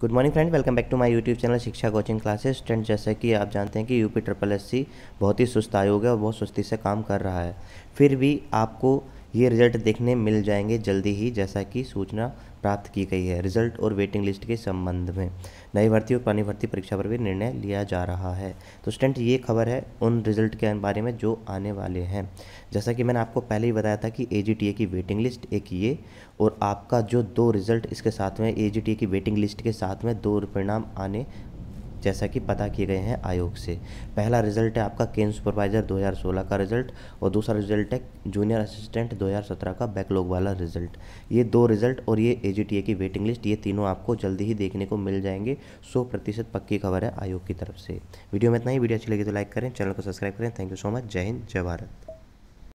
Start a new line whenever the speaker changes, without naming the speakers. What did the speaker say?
Good morning friend welcome back to my YouTube channel Shiksha coaching classes student जैसे कि आप जानते हैं कि यूपी ट्रिपल एस सी बहुत ही सुस्त आयोग है और बहुत सुस्ती से काम कर रहा है। फिर भी आपको ये रिज़ल्ट देखने मिल जाएँगे जल्दी ही, जैसा कि सूचना प्राप्त की गई है। रिज़ल्ट और वेटिंग लिस्ट के संबंध में नई भर्ती और पुरानी भर्ती परीक्षा पर भी निर्णय लिया जा रहा है। तो स्टेंट ये खबर है उन रिज़ल्ट के बारे में जो आने वाले हैं। जैसा कि मैंने आपको पहले ही बताया था कि एजीटीए की वेटिंग लिस्ट एक ये और आपका जो दो रिज़ल्ट इसके साथ में एजीटीए की वेटिंग लिस्ट के साथ में दो परिणाम आने जैसा कि पता किए गए हैं आयोग से। पहला रिज़ल्ट है आपका केन सुपरवाइज़र 2016 का रिज़ल्ट और दूसरा रिज़ल्ट है जूनियर असिस्टेंट 2017 का बैकलॉग वाला रिज़ल्ट। ये दो रिज़ल्ट और ये एजीटीए की वेटिंग लिस्ट, ये तीनों आपको जल्दी ही देखने को मिल जाएँगे। सौ प्रतिशत पक्की खबर है आयोग की तरफ़ से। वीडियो में इतना ही। वीडियो अच्छी लगी तो लाइक करें, चैनल को सब्सक्राइब करें। Thank you so much. जय हिंद, जय भारत।